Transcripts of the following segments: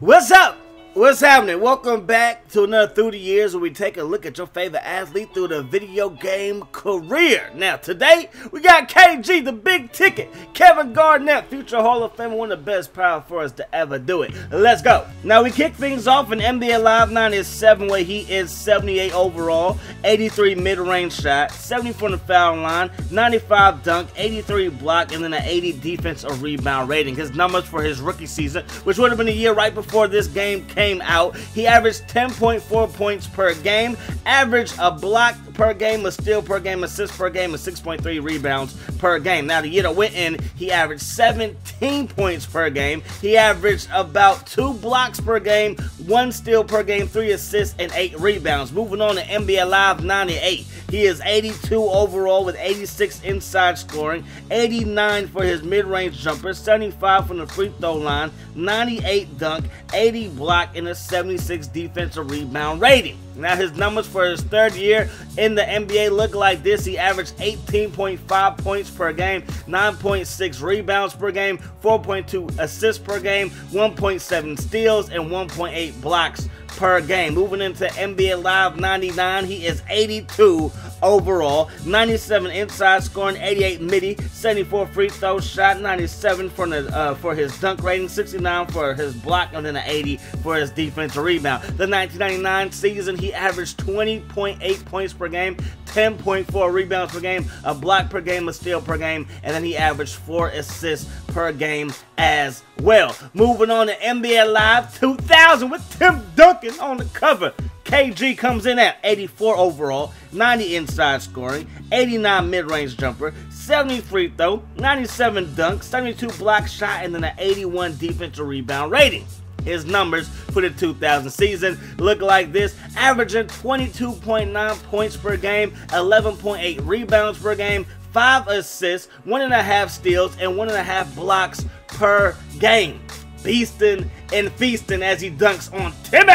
What's up? What's happening? Welcome back to another Through the Years where we take a look at your favorite athlete through the video game career. Now, today, we got KG, the big ticket. Kevin Garnett, future Hall of Famer, one of the best power forwards to ever do it. Let's go. Now, we kick things off in NBA Live 97 where he is 78 overall, 83 mid-range shot, 70 from the foul line, 95 dunk, 83 block, and then an 80 defense or rebound rating. His numbers for his rookie season, which would have been a year right before this game came came out, he averaged 10.4 points per game, averaged a block per game, a steal per game, assist per game, and 6.3 rebounds per game. Now, the year that went in, he averaged 17 points per game. He averaged about two blocks per game, one steal per game, three assists, and eight rebounds. Moving on to NBA Live 98. He is 82 overall with 86 inside scoring, 89 for his mid-range jumper, 75 from the free throw line, 98 dunk, 80 block, and a 76 defensive rebound rating. Now his numbers for his third year in the NBA look like this. He averaged 18.5 points per game, 9.6 rebounds per game, 4.2 assists per game, 1.7 steals, and 1.8 blocks per game. Moving into NBA Live 99, he is 82 overall, 97 inside scoring, 88 midi, 74 free throw shot, 97 for the uh, for his dunk rating, 69 for his block, and then an 80 for his defensive rebound. The 1999 season, he averaged 20.8 points per game, 10.4 rebounds per game, a block per game, a steal per game, and then he averaged four assists per game as well. Moving on to NBA Live 2000 with Tim Duncan on the cover. KG comes in at 84 overall, 90 inside scoring, 89 mid-range jumper, 70 free throw, 97 dunk, 72 block shot, and then an 81 defensive rebound rating. His numbers for the 2000 season look like this, averaging 22.9 points per game, 11.8 rebounds per game, 5 assists, 1.5 steals, and 1.5 blocks per game. Beasting and feasting as he dunks on Timmy.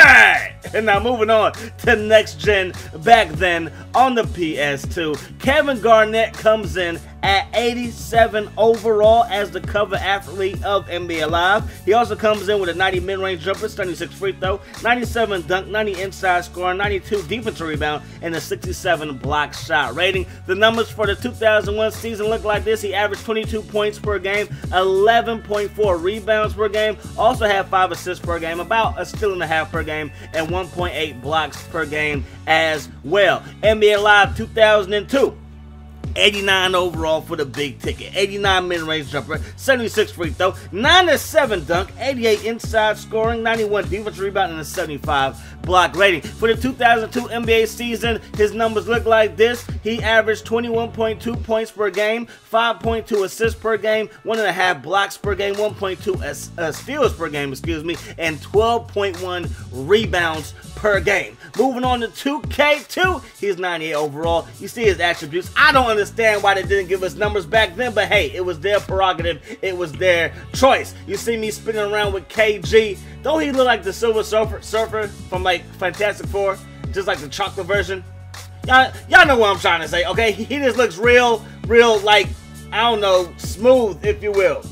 And now moving on to next gen back then on the PS2. Kevin Garnett comes in at 87 overall as the cover athlete of NBA Live. He also comes in with a 90 mid-range jumper, 76 free throw, 97 dunk, 90 inside score, 92 defensive rebound, and a 67 block shot rating. The numbers for the 2001 season look like this. He averaged 22 points per game, 11.4 rebounds per game, also had 5 assists per game, about a steal and a half per game, and 1.8 blocks per game as well. NBA Live 2002. 89 overall for the big ticket, 89 mid-range jumper, 76 free throw, 9 to 7 dunk, 88 inside scoring, 91 defense rebound, and a 75 block rating. For the 2002 NBA season, his numbers look like this. He averaged 21.2 points per game, 5.2 assists per game, 1.5 blocks per game, 1.2 uh, steals per game, excuse me, and 12.1 rebounds per game. Moving on to 2K2, he's 98 overall. You see his attributes. I don't understand why they didn't give us numbers back then, but hey, it was their prerogative. It was their choice. You see me spinning around with KG. Don't he look like the Silver Surfer, surfer from like Fantastic Four? Just like the chocolate version? Y'all, y'all know what I'm trying to say, okay? He just looks real, real like, I don't know, smooth, if you will.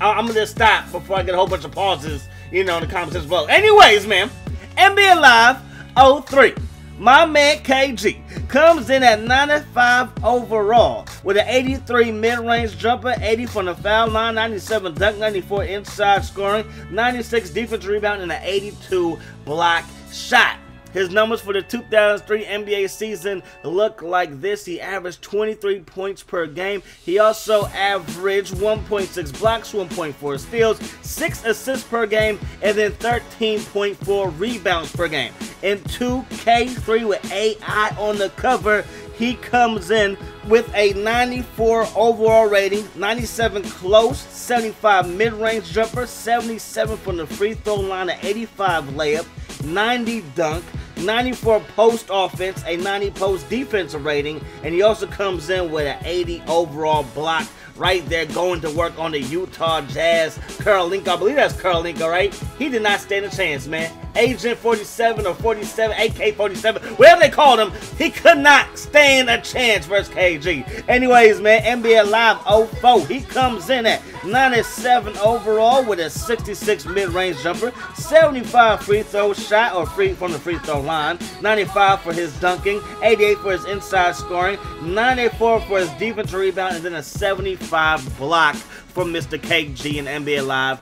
I, am gonna just stop before I get a whole bunch of pauses, you know, in the comments as well. Anyways, man, NBA Live 03. My man KG comes in at 95 overall with an 83 mid-range jumper, 80 from the foul line, 97 dunk, 94 inside scoring, 96 defense rebound, and an 82 block shot. His numbers for the 2003 NBA season look like this. He averaged 23 points per game. He also averaged 1.6 blocks, 1.4 steals, 6 assists per game, and then 13.4 rebounds per game. In 2K3 with AI on the cover, he comes in with a 94 overall rating, 97 close, 75 mid-range jumper, 77 from the free throw line, an 85 layup, 90 dunk, 94 post offense, a 90 post defensive rating, and he also comes in with an 80 overall block right there going to work on the Utah Jazz. Kirilenko, I believe that's Kirilenko, right? He did not stand a chance, man. Agent 47 or 47, AK 47, whatever they called him, he could not stand a chance versus KG. Anyways, man, NBA Live 04, he comes in at 97 overall with a 66 mid-range jumper, 75 free throw shot or free from the free throw line, 95 for his dunking, 88 for his inside scoring, 94 for his defensive rebound, and then a 75 block from Mr. KG in NBA Live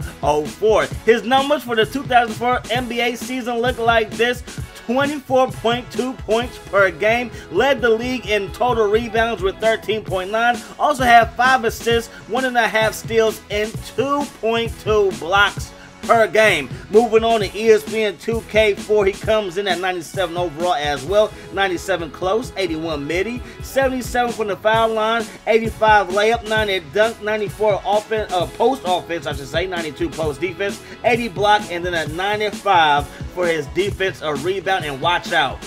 04. His numbers for the 2004 NBA season look like this. 24.2 points per game, led the league in total rebounds with 13.9, also had 5 assists, 1.5 steals, and 2.2 blocks per game. Moving on to ESPN 2K4, he comes in at 97 overall as well, 97 close, 81 midi, 77 from the foul line, 85 layup, 90 dunk, 94 offense, uh, post offense, I should say, 92 post defense, 80 block, and then a 95 for his defense, a rebound, and watch out.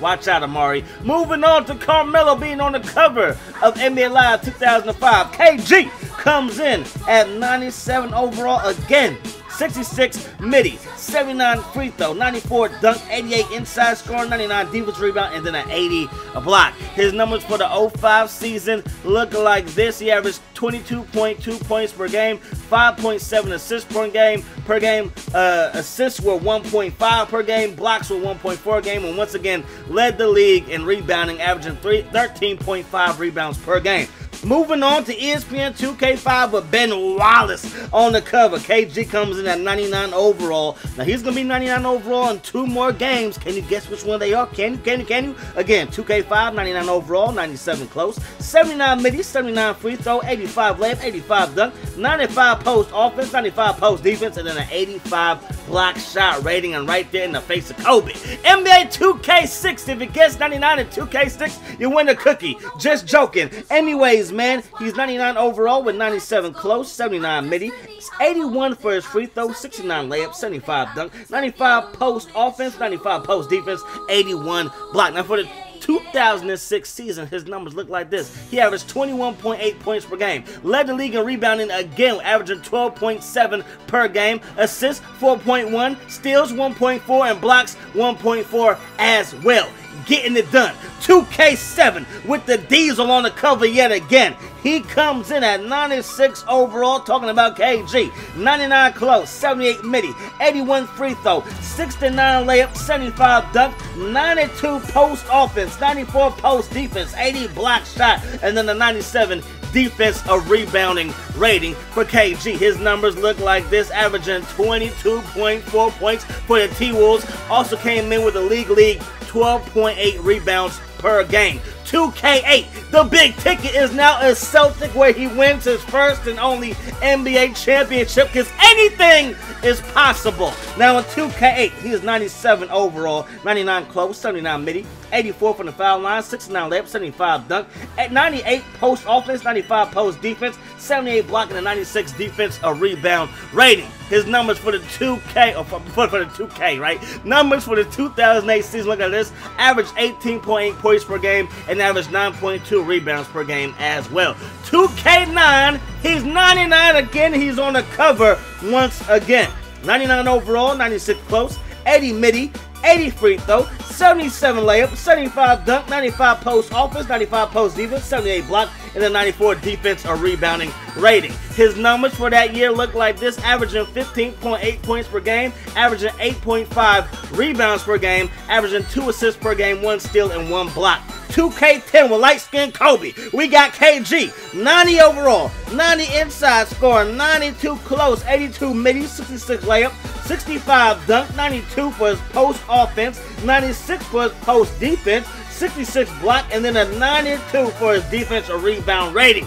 Watch out, Amar'e. Moving on to Carmelo being on the cover of NBA Live 2005. KG comes in at 97 overall again. 66 midi, 79 free throw, 94 dunk, 88 inside score, 99 defense rebound, and then an 80 a block. His numbers for the 05 season look like this. He averaged 22.2 points per game, 5.7 assists per game. Per game, uh, assists were 1.5 per game, blocks were 1.4 game, and once again led the league in rebounding, averaging 13.5 rebounds per game. Moving on to ESPN 2K5 with Ben Wallace on the cover. KG comes in at 99 overall. Now he's gonna be 99 overall in two more games. Can you guess which one they are? Can you? Can you? Can you? Again, 2K5, 99 overall, 97 close, 79 midi, 79 free throw, 85 layup, 85 dunk, 95 post offense, 95 post defense, and then an 85 block shot rating, and right there in the face of Kobe. NBA 2K6. If you guess 99 and 2K6, you win a cookie. Just joking. Anyways, man. He's 99 overall with 97 close, 79 midi, 81 for his free throw, 69 layup, 75 dunk, 95 post offense, 95 post defense, 81 block. Now for the 2006 season, his numbers look like this. He averaged 21.8 points per game. Led the league in rebounding again, averaging 12.7 per game. Assists 4.1, steals 1.4, and blocks 1.4 as well getting it done. 2K7 with the diesel on the cover yet again. He comes in at 96 overall, talking about KG. 99 close, 78 midi, 81 free throw, 69 layup, 75 dunk, 92 post offense, 94 post defense, 80 block shot, and then the 97 defense of rebounding rating for KG. His numbers look like this, averaging 22.4 points for the T-Wolves. Also came in with a league league 12.8 rebounds per game. 2K8, the big ticket is now a Celtic where he wins his first and only NBA championship because anything is possible. Now in 2K8, he is 97 overall, 99 close, 79 midi, 84 from the foul line, 69 layup, 75 dunk, at 98 post offense, 95 post defense, 78 blocking, and a 96 defense a rebound rating. His numbers for the 2K, or for, for, the 2K, right? Numbers for the 2008 season, look at this, average 18.8 points per game average 9.2 rebounds per game as well. 2K9, he's 99 again, he's on the cover once again. 99 overall, 96 close, 80 midi, 80 free throw, 77 layup, 75 dunk, 95 post offense, 95 post defense, 78 block, and a 94 defense or rebounding rating. His numbers for that year look like this, averaging 15.8 points per game, averaging 8.5 rebounds per game, averaging 2 assists per game, 1 steal, and 1 block. 2K10 with light skin Kobe. We got KG, 90 overall, 90 inside score, 92 close, 82 midi, 66 layup, 65 dunk, 92 for his post offense, 96 for his post defense, 66 block, and then a 92 for his defense or rebound rating.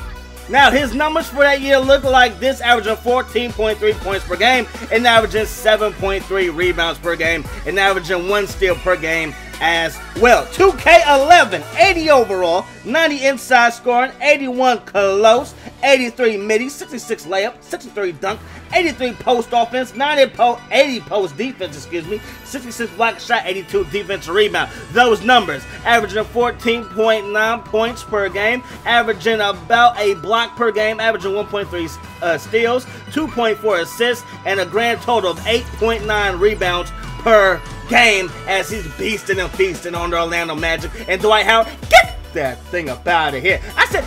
Now, his numbers for that year look like this, averaging 14.3 points per game and averaging 7.3 rebounds per game and averaging one steal per game as well. 2K11, 80 overall, 90 inside scoring, 81 close, 83 midi, 66 layup, 63 dunk, 83 post offense, 90 po 80 post defense, excuse me, 66 block shot, 82 defensive rebound. Those numbers averaging 14.9 points per game, averaging about a block per game, averaging 1.3 uh, steals, 2.4 assists, and a grand total of 8.9 rebounds per game as he's beasting and feasting on the Orlando Magic. And Dwight Howard, get that thing up out of here. I said,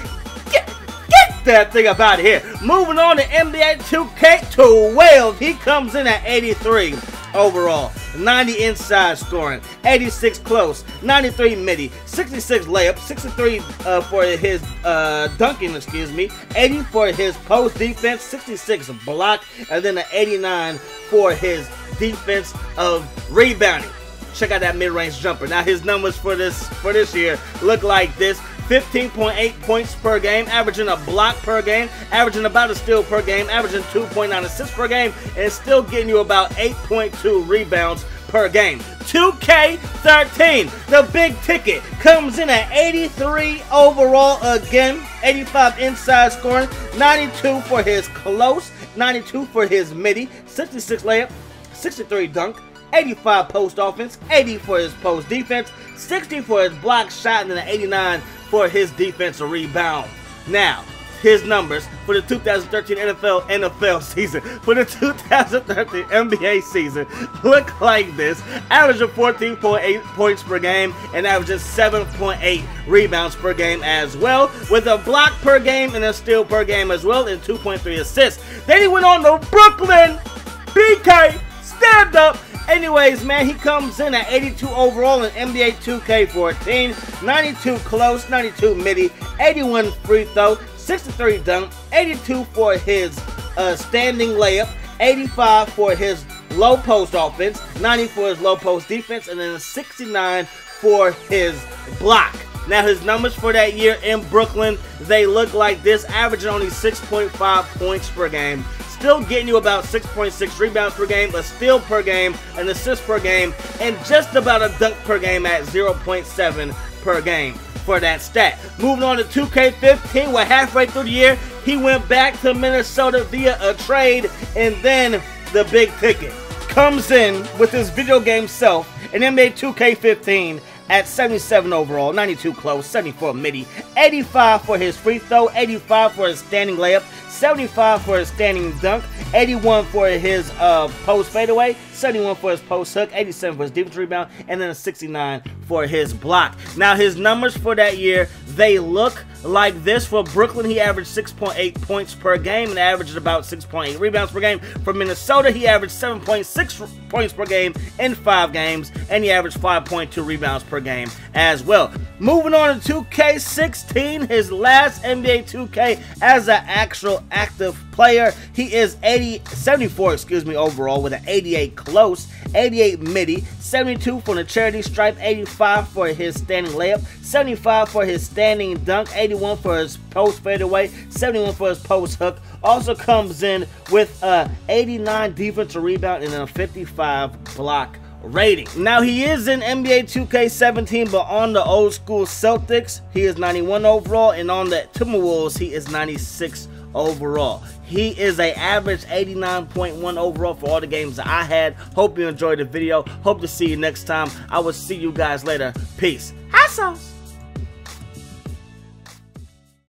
get, get that thing up out of here. Moving on to NBA 2K12, he comes in at 83 overall. 90 inside scoring, 86 close, 93 midi, 66 layup, 63 uh, for his uh, dunking, excuse me, 80 for his post defense, 66 block, and then an 89 for his defense of rebounding. Check out that mid-range jumper. Now his numbers for this for this year look like this. 15.8 points per game, averaging a block per game, averaging about a steal per game, averaging 2.9 assists per game, and still getting you about 8.2 rebounds per game. 2K13, the big ticket, comes in at 83 overall again, 85 inside scoring, 92 for his close, 92 for his midi, 66 layup, 63 dunk, 85 post offense, 80 for his post defense, 60 for his block shot, and then 89 for his defensive rebound. Now, his numbers for the 2013 NFL NFL season. For the 2013 NBA season, look like this. Averaging 14.8 points per game and averaging 7.8 rebounds per game as well, with a block per game and a steal per game as well, and 2.3 assists. Then he went on to Brooklyn BK stand up. Anyways, man, he comes in at 82 overall in NBA 2K14, 92 close, 92 midi, 81 free throw, 63 dunk, 82 for his uh, standing layup, 85 for his low post offense, 90 for his low post defense, and then 69 for his block. Now his numbers for that year in Brooklyn, they look like this, averaging only 6.5 points per game, still getting you about 6.6 rebounds per game, a steal per game, an assist per game, and just about a dunk per game at 0.7 per game for that stat. Moving on to 2K15, we're halfway through the year. He went back to Minnesota via a trade, and then the big ticket comes in with his video game self in NBA 2K15 at 77 overall, 92 close, 74 midi, 85 for his free throw, 85 for his standing layup, 75 for his standing dunk, 81 for his uh, post fadeaway, 71 for his post hook, 87 for his defense rebound, and then a 69 for his block. Now his numbers for that year, they look like this. For Brooklyn, he averaged 6.8 points per game and averaged about 6.8 rebounds per game. For Minnesota, he averaged 7.6 points per game in five games, and he averaged 5.2 rebounds per game as well. Moving on to 2K16, his last NBA 2K as an actual active player. He is 80, 74, excuse me, overall with an 88 close, 88 midi, 72 for the charity stripe, 85 for his standing layup, 75 for his standing dunk, 81 for his post fadeaway, 71 for his post hook. Also comes in with a 89 defensive rebound and a 55 block rating. Now he is in NBA 2K17, but on the old school Celtics, he is 91 overall, and on the Timberwolves, he is 96 overall. He is a average 89.1 overall for all the games that I had. Hope you enjoyed the video. Hope to see you next time. I will see you guys later. Peace. Hot sauce.